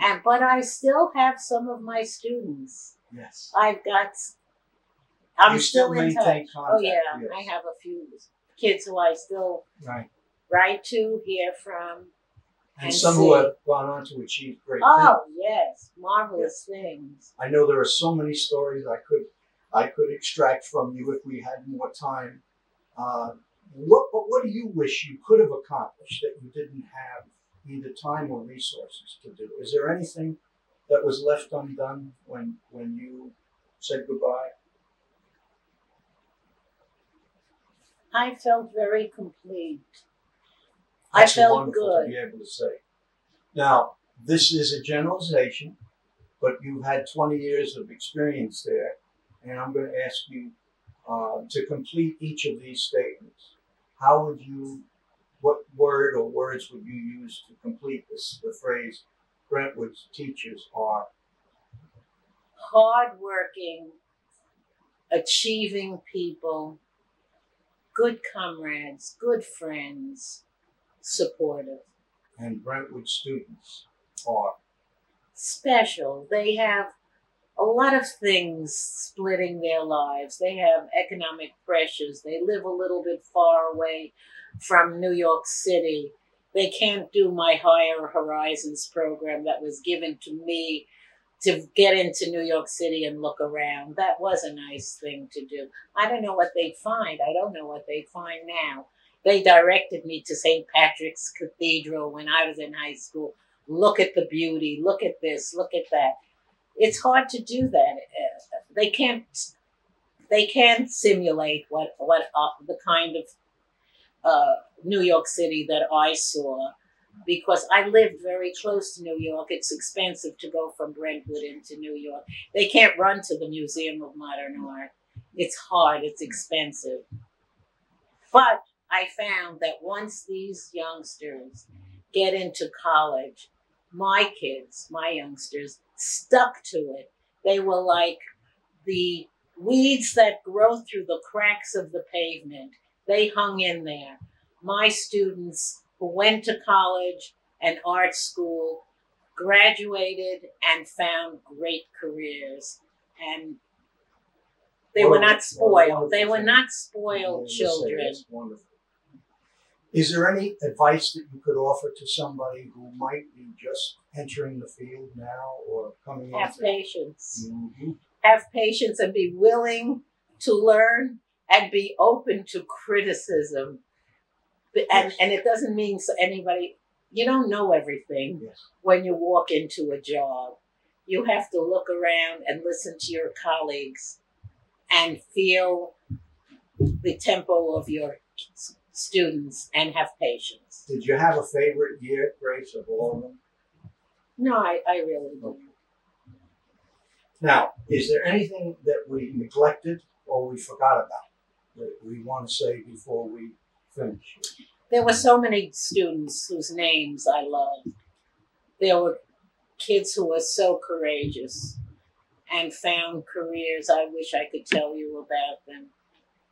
And but I still have some of my students. yes. I've got. I'm You still in touch. oh yeah, yes. I have a few kids who I still Right. write to, hear from. And, And some who have gone on to achieve great things. Oh yes, marvelous things. I know there are so many stories I could I could extract from you if we had more time. Uh, but what do you wish you could have accomplished that you didn't have either time or resources to do? Is there anything that was left undone when when you said goodbye? I felt very complete. I That's felt wonderful good. to be able to say. Now, this is a generalization, but you've had 20 years of experience there, and I'm going to ask you uh, to complete each of these statements. How would you, what word or words would you use to complete this? The phrase, Brentwood's teachers are. Hardworking, achieving people, good comrades, good friends, supportive, and Brentwood students are. special. They have a lot of things splitting their lives. They have economic pressures. They live a little bit far away from New York City. They can't do my Higher Horizons program that was given to me to get into New York City and look around. That was a nice thing to do. I don't know what they'd find. I don't know what they'd find now. They directed me to St. Patrick's Cathedral when I was in high school. Look at the beauty. Look at this. Look at that. It's hard to do that. They can't. They can't simulate what what uh, the kind of uh, New York City that I saw because I lived very close to New York. It's expensive to go from Brentwood into New York. They can't run to the Museum of Modern Art. It's hard. It's expensive. But I found that once these youngsters get into college, my kids, my youngsters, stuck to it. They were like the weeds that grow through the cracks of the pavement. They hung in there. My students who went to college and art school graduated and found great careers. And they were not spoiled. They were not spoiled children. Is there any advice that you could offer to somebody who might be just entering the field now or coming Have into patience. Mhm. have patience and be willing to learn and be open to criticism. And, Yes. and it doesn't mean so anybody, you don't know everything Yes. when you walk into a job. You have to look around and listen to your colleagues and feel the tempo of your students and have patience. Did you have a favorite year, Grace, of all of them? No, I, I really don't. Now, is there anything that we neglected or we forgot about that we want to say before we finish? There were so many students whose names I loved. There were kids who were so courageous and found careers I wish I could tell you about them.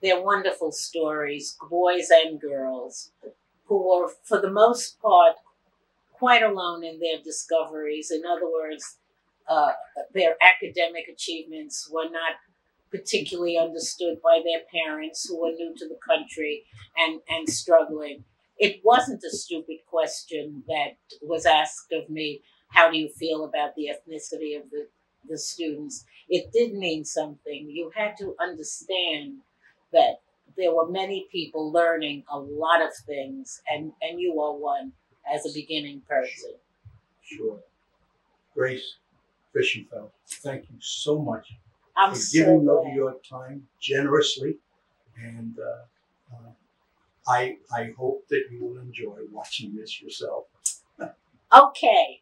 They're wonderful stories, boys and girls, who were, for the most part, quite alone in their discoveries. In other words, uh, their academic achievements were not particularly understood by their parents who were new to the country and, and struggling. It wasn't a stupid question that was asked of me. How do you feel about the ethnicity of the, the students? It did mean something. You had to understand that there were many people learning a lot of things, and, and you are one as a beginning person. Sure. Grace Fishenfeld, thank you so much I'm for so giving of glad. your time generously, and uh, uh, I I hope that you will enjoy watching this yourself. Okay,